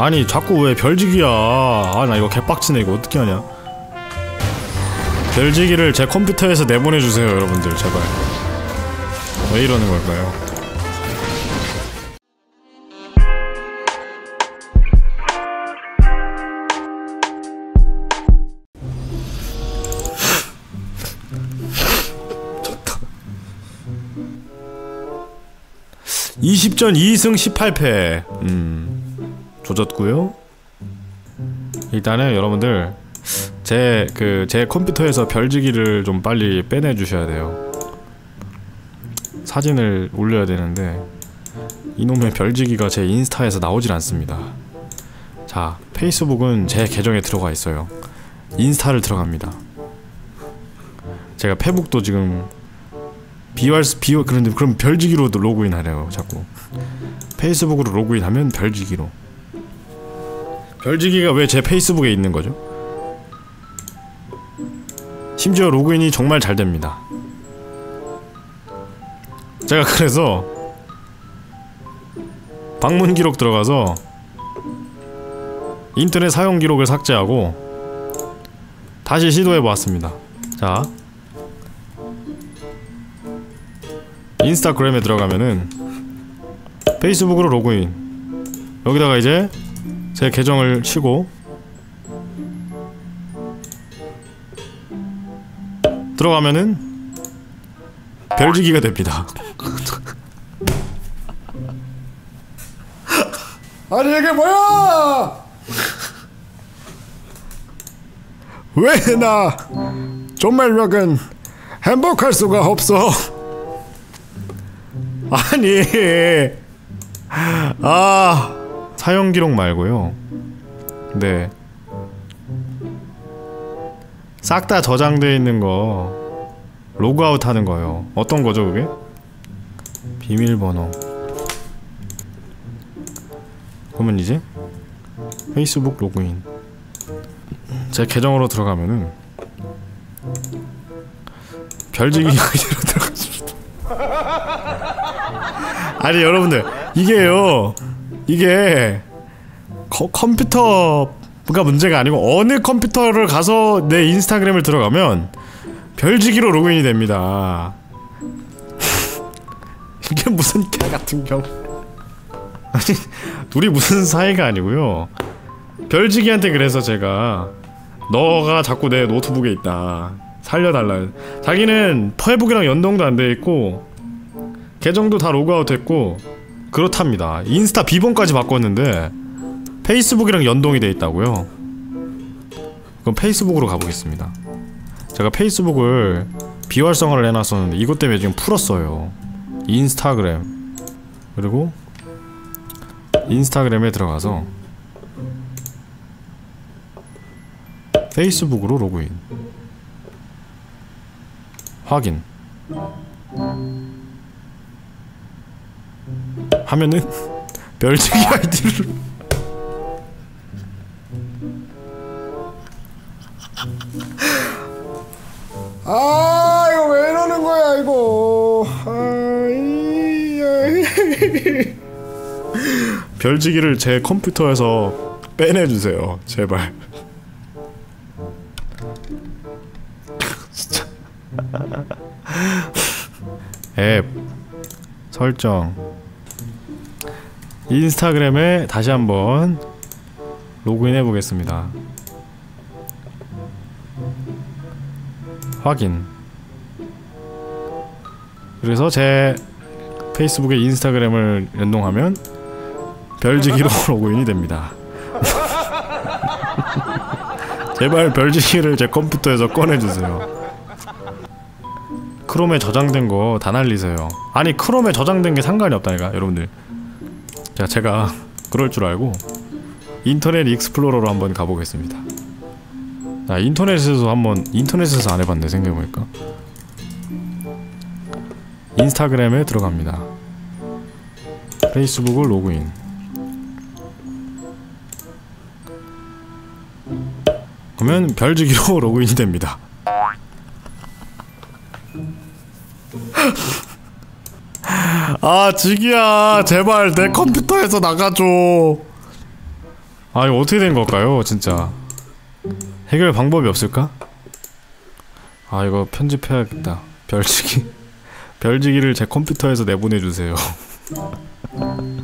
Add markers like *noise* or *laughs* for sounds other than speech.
아니 자꾸 왜 별지기야? 아 나 이거 개빡치네 이거 어떻게 하냐? 별지기를 제 컴퓨터에서 내보내주세요 여러분들 제발. 왜 이러는 걸까요? 좋다. 20전 2승 18패. 음 조졌고요 일단은 여러분들 제 그 제 컴퓨터에서 별지기를 좀 빨리 빼내 주셔야 돼요. 사진을 올려야 되는데 이놈의 별지기가 제 인스타에서 나오질 않습니다. 자, 페이스북은 제 계정에 들어가 있어요. 인스타를 들어갑니다. 제가 페북도 지금 비활 비워 그런데 그럼 별지기로도 로그인 하래요, 자꾸. 페이스북으로 로그인하면 별지기로. 별지기가 왜 제 페이스북에 있는 거죠? 심지어 로그인이 정말 잘 됩니다. 제가 그래서 방문 기록 들어가서 인터넷 사용 기록을 삭제하고 다시 시도해 보았습니다. 자. 인스타그램에 들어가면은 페이스북으로 로그인. 여기다가 이제 제 계정을 치고 들어가면은 별지기가 됩니다. *laughs* 아니 이게 뭐야? *laughs* 왜 나 조매력은 행복할 수가 없어? *laughs* 아니 아 사용 기록 말고요. 네. 싹 다 저장돼 있는 거 로그아웃 하는 거요. 어떤 거죠, 그게? 비밀번호. 그러면 이제 페이스북 로그인. 제 계정으로 들어가면은 별지기가 이대로 들어갔습니다. 아니 여러분들 이게요 이게 거, 컴퓨터가 문제가 아니고 어느 컴퓨터를 가서 내 인스타그램을 들어가면 별지기로 로그인이 됩니다. *laughs* 이게 무슨 개 같은 경우 *laughs* 아니 둘이 무슨 사이가 아니고요. 별지기한테 그래서 제가 너가 자꾸 내 노트북에 있다. 살려달라. 자기는 페북이랑 연동도 안 돼 있고 계정도 다 로그아웃 했고 그렇답니다. 인스타 비번까지 바꿨는데 페이스북이랑 연동이 돼 있다고요? 그럼 페이스북으로 가보겠습니다. 제가 페이스북을 비활성화를 해놨었는데 이것 때문에 지금 풀었어요. 인스타그램. 그리고 인스타그램에 들어가서 페이스북으로 로그인. 확인 하면은 별지기 아이디를 아 이거 왜 이러는 거야 이거? 아이, 아이. 별지기를 제 컴퓨터에서 빼내주세요 제발. *laughs* 진짜. *laughs* 앱 설정 인스타그램에 다시 한번 로그인 해 보겠습니다. 확인. 그래서 제 페이스북에 인스타그램을 연동하면 별지기로 *laughs* 로그인이 됩니다. *laughs* 제발 별지기를 제 컴퓨터에서 꺼내주세요. 크롬에 저장된 거 다 날리세요. 아니 크롬에 저장된 게 상관이 없다니까 여러분들 자 제가 그럴 줄 알고 인터넷 익스플로러로 한번 가보겠습니다. 자 인터넷에서 한번 인터넷에서 안 해봤네 생각해보니까. 인스타그램에 들어갑니다. 페이스북을 로그인. 그러면 별지기로 *laughs* 로그인이 됩니다 *laughs* 아 지기야 제발 내 컴퓨터에서 나가줘. 아 이거 어떻게 된 걸까요 진짜? 해결 방법이 없을까? 아 이거 편집해야겠다. *laughs* 별지기 별지기를 제 컴퓨터에서 내보내주세요 *laughs*